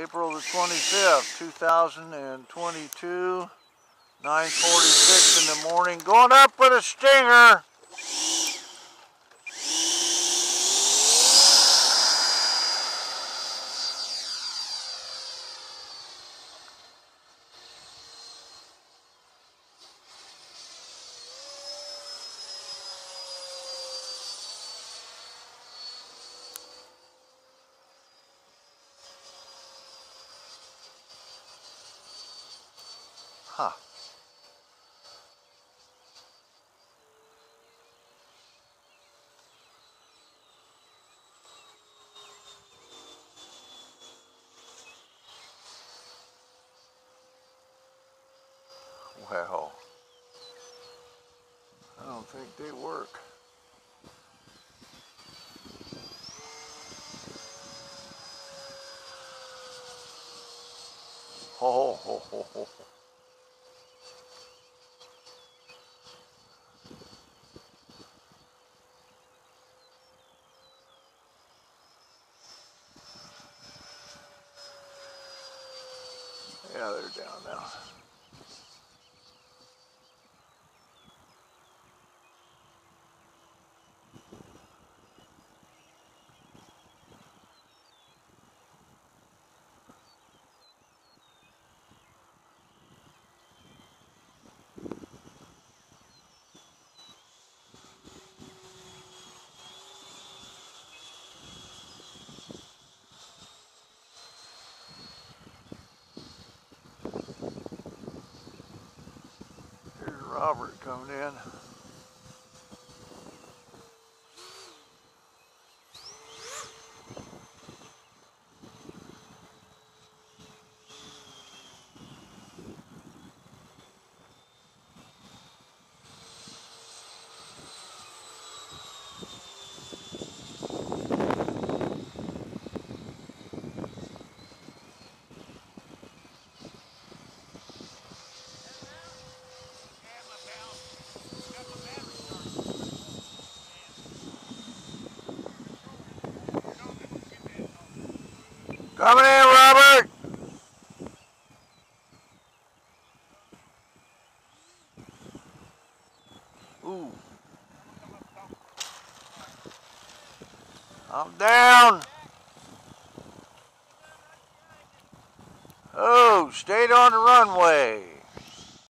April the 25th, 2022, 9.46 in the morning. Going up with a stinger. Huh. I don't think they work. Ho, ho, ho, ho, ho. Yeah, they're down now. Robert coming in. Coming in, Robert! Ooh. I'm down. Oh, stayed on the runway.